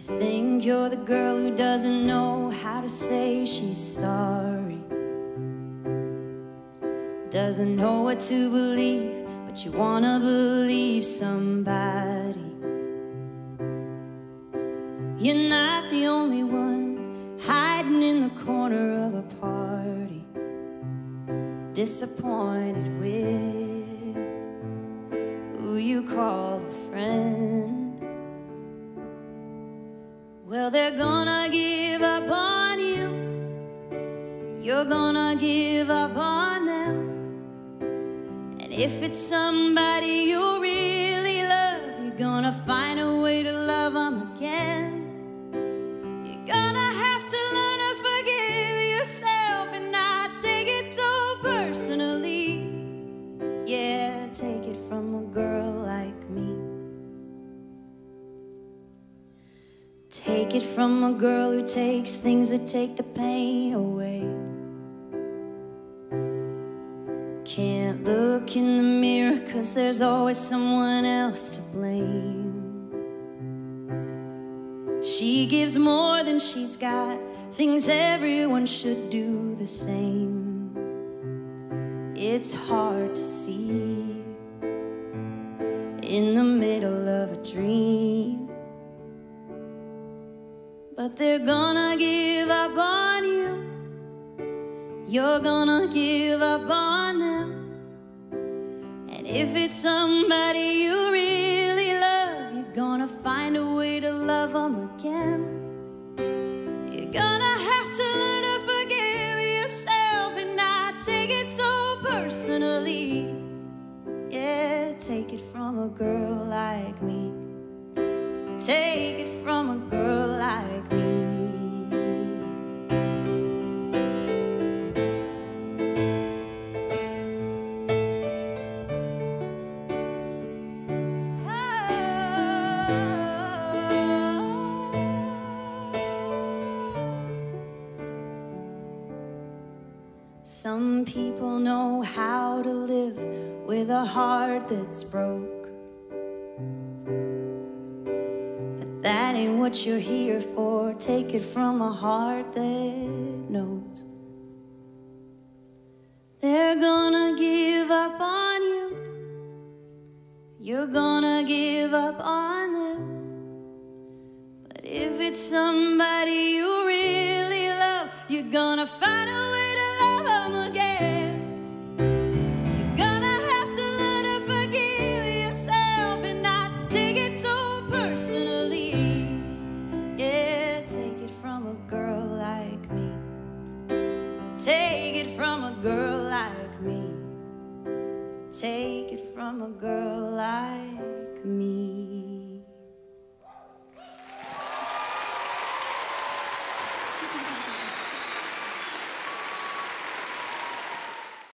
You think you're the girl who doesn't know how to say she's sorry. Doesn't know what to believe, but you wanna believe somebody. You're not the only one hiding in the corner of a party, disappointed with who you call a friend. They're gonna give up on you. You're gonna give up on them. And if it's somebody you really love, you're gonna find a way to love them again. Take it from a girl who takes things that take the pain away. Can't look in the mirror cause there's always someone else to blame. She gives more than she's got, things everyone should do the same. It's hard to see in the middle of a dream. But they're gonna give up on you. You're gonna give up on them. And if it's somebody you really love, you're gonna find a way to love them again. You're gonna have to learn to forgive yourself and not take it so personally. Yeah, take it from a girl like me. Take it from a girl Some people know how to live with a heart that's broke. But that ain't what you're here for. Take it from a heart that knows. They're gonna give up on you. You're gonna give up on them. But if it's somebody you really love, you're gonna find it from a girl like me. Take it from a girl like me.